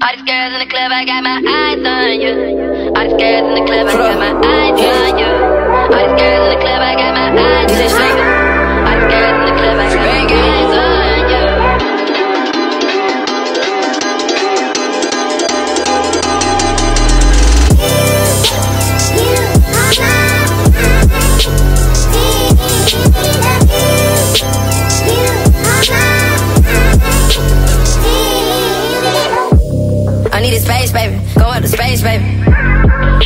All these girls in the club, I got my eyes on you. All these girls in the club, I got my eyes on you. Need space, baby. Go out to space, baby.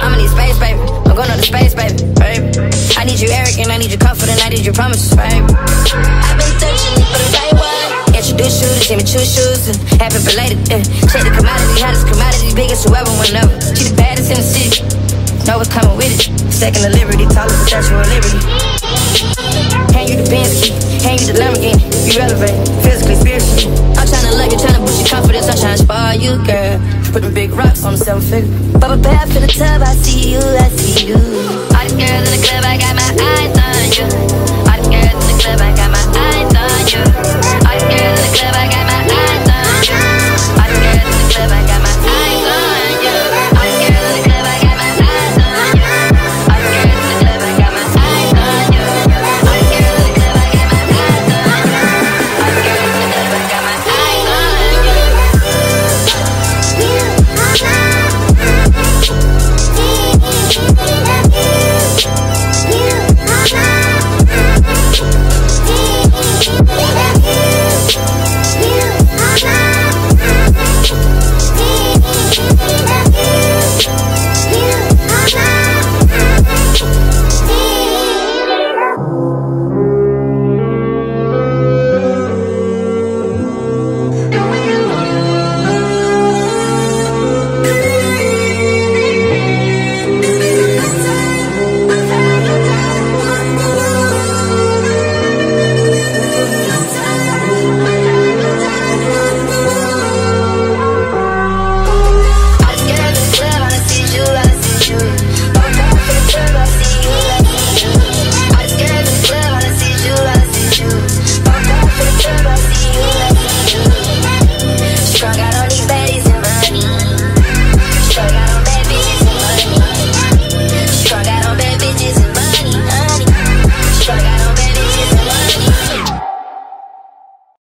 I'ma need space, baby. I'm going to space, baby. baby. I need you arrogant, I need your confident, I need your promises, baby. I've been searching for the right one. Introduce you to Jimmy Choo shoes and happy belated. Yeah. Check the commodity, hottest commodity, biggest whoever, whenever. She the baddest in the city. Know what's coming with it. Second of liberty, tallest the statue of liberty. Hand you the Benz key, hand you the Lamborghini. You elevate, physically, spiritually. I'm tryna love you, tryna boost your confidence. I'm tryna spoil you, girl. Put them big rocks on the seven figure. Bubble bath in the tub, I see you, I see you. All these girls in the club, I got my eyes on you.